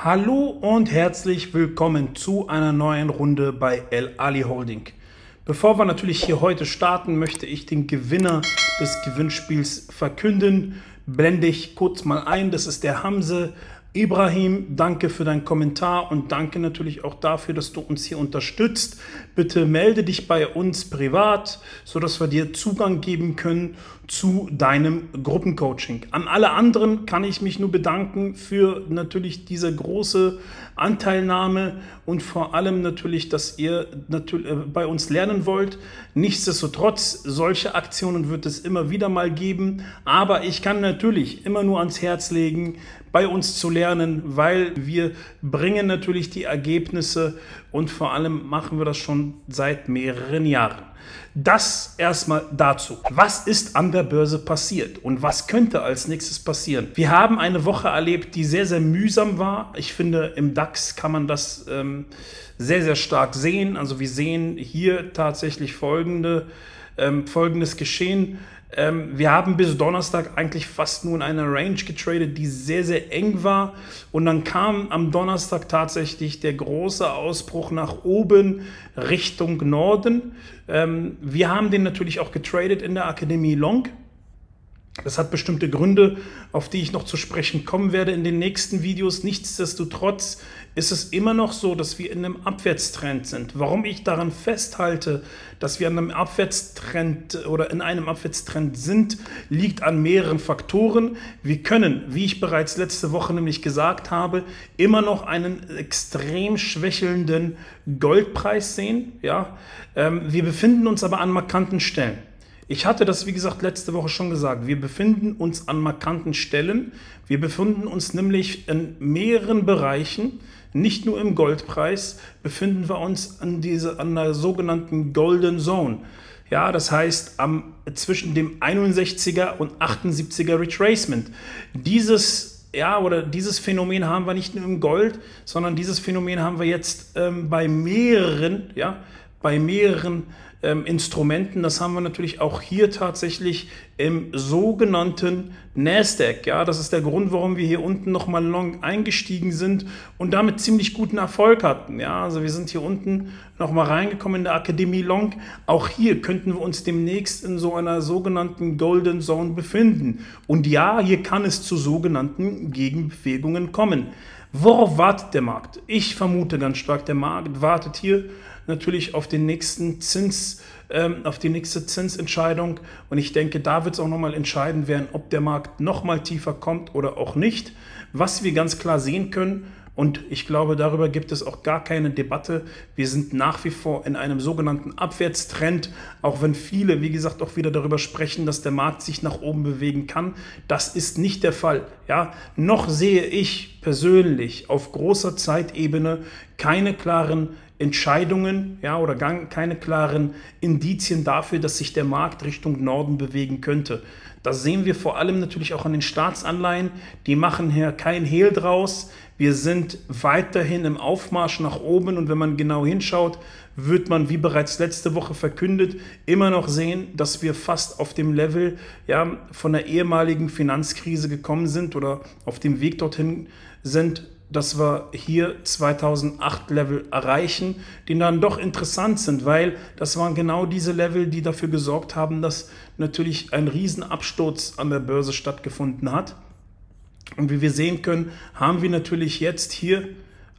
Hallo und herzlich willkommen zu einer neuen Runde bei El Ali Holding. Bevor wir natürlich hier heute starten, möchte ich den Gewinner des Gewinnspiels verkünden. Blende ich kurz mal ein, das ist der Hamse Ibrahim, danke für deinen Kommentar und danke natürlich auch dafür, dass du uns hier unterstützt. Bitte melde dich bei uns privat, sodass wir dir Zugang geben können zu deinem Gruppencoaching. An alle anderen kann ich mich nur bedanken für natürlich diese große Anteilnahme und vor allem natürlich, dass ihr natürlich äh, bei uns lernen wollt. Nichtsdestotrotz, solche Aktionen wird es immer wieder mal geben, aber ich kann natürlich immer nur ans Herz legen, bei uns zu lernen, weil wir bringen natürlich die Ergebnisse und vor allem machen wir das schon seit mehreren Jahren. Das erstmal dazu. Was ist an der Börse passiert und was könnte als nächstes passieren? Wir haben eine Woche erlebt, die sehr, sehr mühsam war. Ich finde, im DAX kann man das ähm, sehr, sehr stark sehen. Also wir sehen hier tatsächlich folgende, ähm, folgendes Geschehen. Ähm, wir haben bis Donnerstag eigentlich fast nur in einer Range getradet, die sehr, sehr eng war. Und dann kam am Donnerstag tatsächlich der große Ausbruch nach oben Richtung Norden. Ähm, wir haben den natürlich auch getradet in der Akademie Long. Das hat bestimmte Gründe, auf die ich noch zu sprechen kommen werde in den nächsten Videos. Nichtsdestotrotz ist es immer noch so, dass wir in einem Abwärtstrend sind. Warum ich daran festhalte, dass wir in einem Abwärtstrend oder in einem Abwärtstrend sind, liegt an mehreren Faktoren. Wir können, wie ich bereits letzte Woche nämlich gesagt habe, immer noch einen extrem schwächelnden Goldpreis sehen. Ja? Ähm, wir befinden uns aber an markanten Stellen. Ich hatte das, wie gesagt, letzte Woche schon gesagt. Wir befinden uns an markanten Stellen. Wir befinden uns nämlich in mehreren Bereichen, nicht nur im Goldpreis, befinden wir uns an, diese, an der sogenannten Golden Zone. Ja, das heißt am, zwischen dem 61er und 78er Retracement. Dieses ja, oder dieses Phänomen haben wir nicht nur im Gold, sondern dieses Phänomen haben wir jetzt ähm, bei mehreren, ja, bei mehreren ähm, Instrumenten. Das haben wir natürlich auch hier tatsächlich im sogenannten Nasdaq. Ja, das ist der Grund, warum wir hier unten nochmal long eingestiegen sind und damit ziemlich guten Erfolg hatten. Ja, also wir sind hier unten nochmal reingekommen in der Akademie Long. Auch hier könnten wir uns demnächst in so einer sogenannten Golden Zone befinden. Und ja, hier kann es zu sogenannten Gegenbewegungen kommen. Worauf wartet der Markt? Ich vermute ganz stark, der Markt wartet hier natürlich auf den nächsten Zins, ähm, auf die nächste Zinsentscheidung. Und ich denke, da wird es auch nochmal entscheiden werden, ob der Markt nochmal tiefer kommt oder auch nicht. Was wir ganz klar sehen können, und ich glaube, darüber gibt es auch gar keine Debatte. Wir sind nach wie vor in einem sogenannten Abwärtstrend, auch wenn viele, wie gesagt, auch wieder darüber sprechen, dass der Markt sich nach oben bewegen kann. Das ist nicht der Fall. Ja, noch sehe ich persönlich auf großer Zeitebene keine klaren Entscheidungen ja, oder keine klaren Indizien dafür, dass sich der Markt Richtung Norden bewegen könnte. Das sehen wir vor allem natürlich auch an den Staatsanleihen. Die machen hier kein Hehl draus. Wir sind weiterhin im Aufmarsch nach oben und wenn man genau hinschaut, wird man, wie bereits letzte Woche verkündet, immer noch sehen, dass wir fast auf dem Level ja, von der ehemaligen Finanzkrise gekommen sind oder auf dem Weg dorthin sind, dass wir hier 2008 Level erreichen, die dann doch interessant sind, weil das waren genau diese Level, die dafür gesorgt haben, dass natürlich ein Riesenabsturz an der Börse stattgefunden hat. Und wie wir sehen können, haben wir natürlich jetzt hier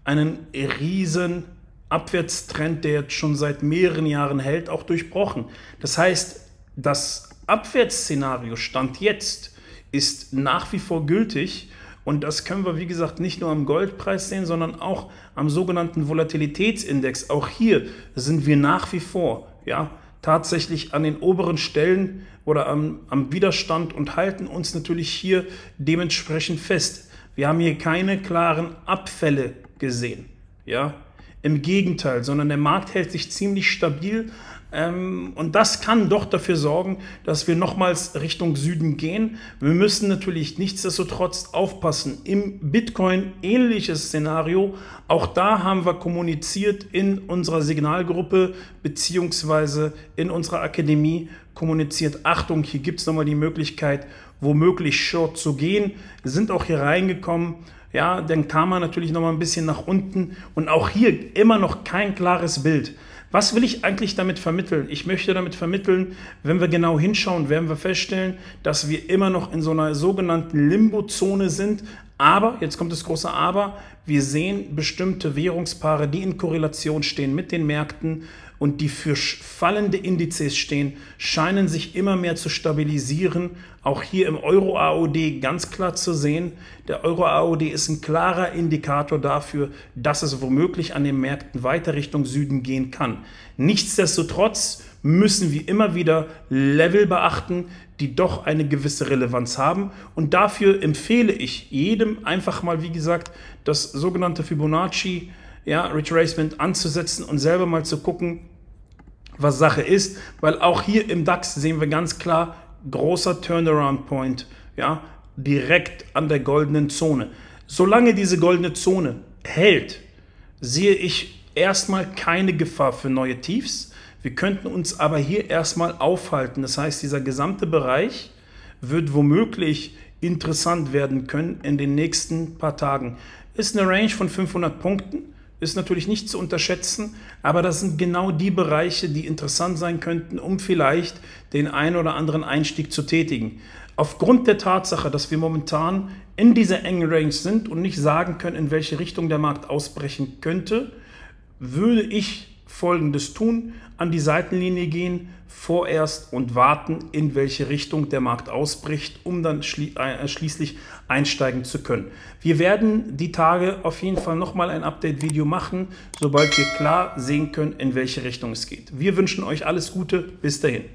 einen riesen Abwärtstrend, der jetzt schon seit mehreren Jahren hält, auch durchbrochen. Das heißt, das Abwärtsszenario Stand jetzt ist nach wie vor gültig und das können wir, wie gesagt, nicht nur am Goldpreis sehen, sondern auch am sogenannten Volatilitätsindex. Auch hier sind wir nach wie vor ja, tatsächlich an den oberen Stellen oder am, am Widerstand und halten uns natürlich hier dementsprechend fest. Wir haben hier keine klaren Abfälle gesehen. Ja, im Gegenteil, sondern der Markt hält sich ziemlich stabil ähm, und das kann doch dafür sorgen, dass wir nochmals Richtung Süden gehen. Wir müssen natürlich nichtsdestotrotz aufpassen. Im Bitcoin ähnliches Szenario. Auch da haben wir kommuniziert in unserer Signalgruppe beziehungsweise in unserer Akademie kommuniziert. Achtung, hier gibt es nochmal die Möglichkeit, womöglich short zu gehen. Wir sind auch hier reingekommen Ja, dann kam er natürlich noch mal ein bisschen nach unten und auch hier immer noch kein klares Bild. Was will ich eigentlich damit vermitteln? Ich möchte damit vermitteln, wenn wir genau hinschauen, werden wir feststellen, dass wir immer noch in so einer sogenannten Limbo-Zone sind. Aber, jetzt kommt das große Aber, wir sehen bestimmte Währungspaare, die in Korrelation stehen mit den Märkten und die für fallende Indizes stehen, scheinen sich immer mehr zu stabilisieren. Auch hier im Euro-AOD ganz klar zu sehen. Der Euro-AOD ist ein klarer Indikator dafür, dass es womöglich an den Märkten weiter Richtung Süden gehen kann. Nichtsdestotrotz müssen wir immer wieder Level beachten, die doch eine gewisse Relevanz haben. Und dafür empfehle ich jedem einfach mal, wie gesagt, das sogenannte Fibonacci ja, Retracement anzusetzen und selber mal zu gucken, was Sache ist, weil auch hier im DAX sehen wir ganz klar großer Turnaround Point, ja, direkt an der goldenen Zone. Solange diese goldene Zone hält, sehe ich erstmal keine Gefahr für neue Tiefs. Wir könnten uns aber hier erstmal aufhalten. Das heißt, dieser gesamte Bereich wird womöglich interessant werden können in den nächsten paar Tagen. Ist eine Range von 500 Punkten ist natürlich nicht zu unterschätzen, aber das sind genau die Bereiche, die interessant sein könnten, um vielleicht den einen oder anderen Einstieg zu tätigen. Aufgrund der Tatsache, dass wir momentan in dieser engen Range sind und nicht sagen können, in welche Richtung der Markt ausbrechen könnte, würde ich Folgendes tun, an die Seitenlinie gehen, vorerst und warten, in welche Richtung der Markt ausbricht, um dann äh, schließlich einsteigen zu können. Wir werden die Tage auf jeden Fall nochmal ein Update-Video machen, sobald wir klar sehen können, in welche Richtung es geht. Wir wünschen euch alles Gute. Bis dahin.